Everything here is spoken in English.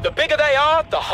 The bigger they are, the harder.